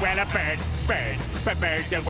well, a bird, bird, bird, bird.